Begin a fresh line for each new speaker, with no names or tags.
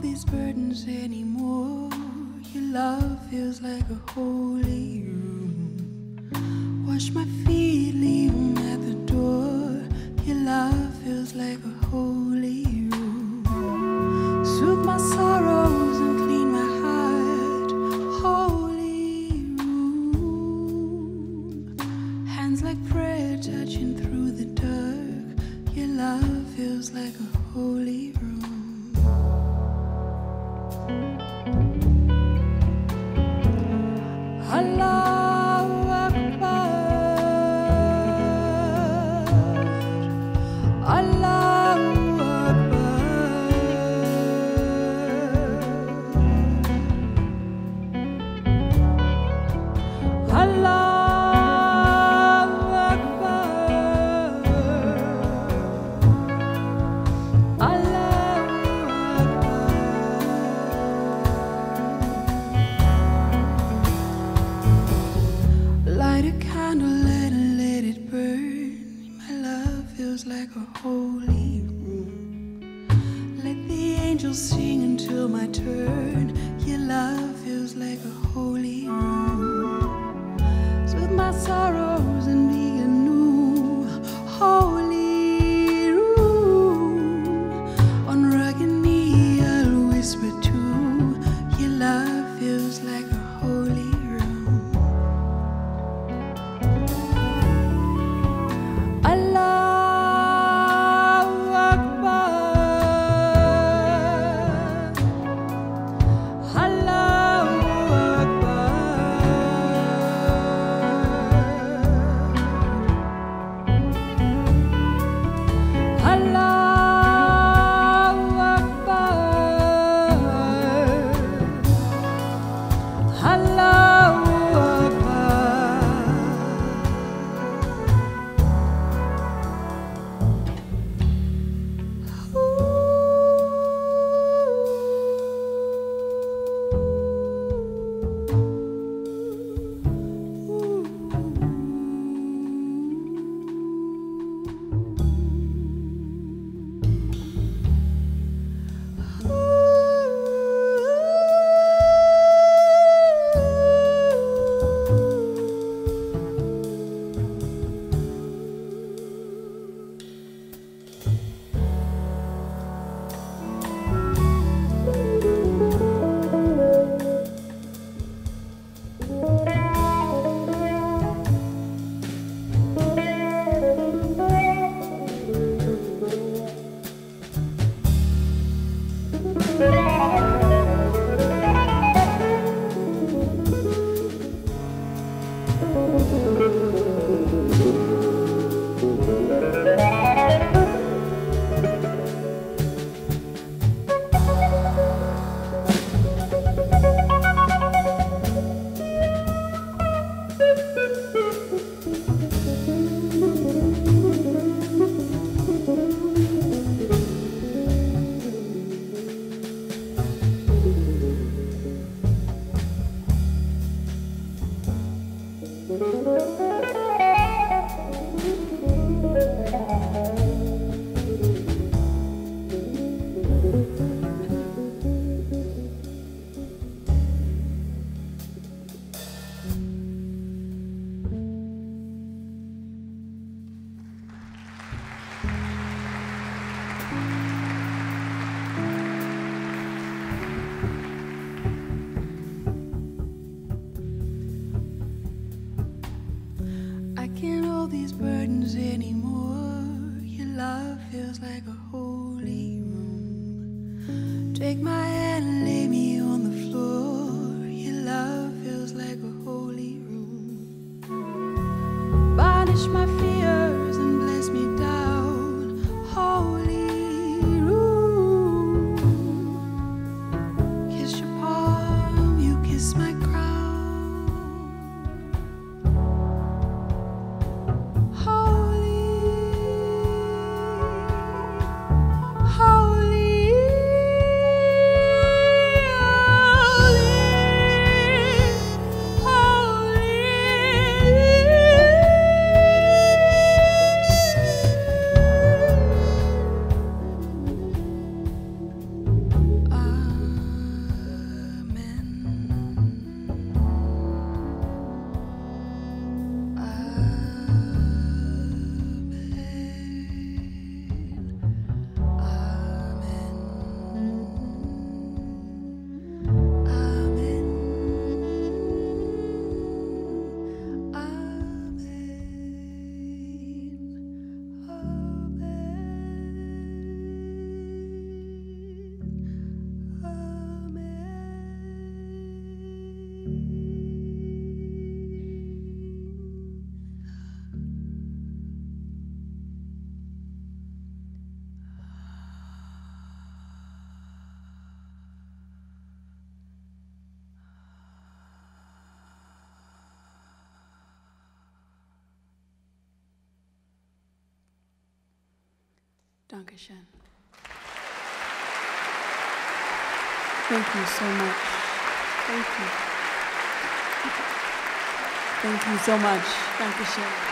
these burdens anymore. Your love feels like a holy room. Wash my feet, leave 'em at the door. Your love feels like a holy room. Soothe my sorrows and clean my heart. Holy room. Hands like prayer touching through the dark. Your love feels like a holy room. Like a holy room. Let the angels sing until my turn. Your love feels like a holy room. Soothe my sorrows and be a new holy room. On rugged knee, I'll whisper too. These burdens anymore. Your love feels like a holy room. Take my hand and lay me on the floor. Your love feels like a holy room. Banish my fears Dankeschön. Thank you so much. Thank you. Thank you so much. Dankeschön.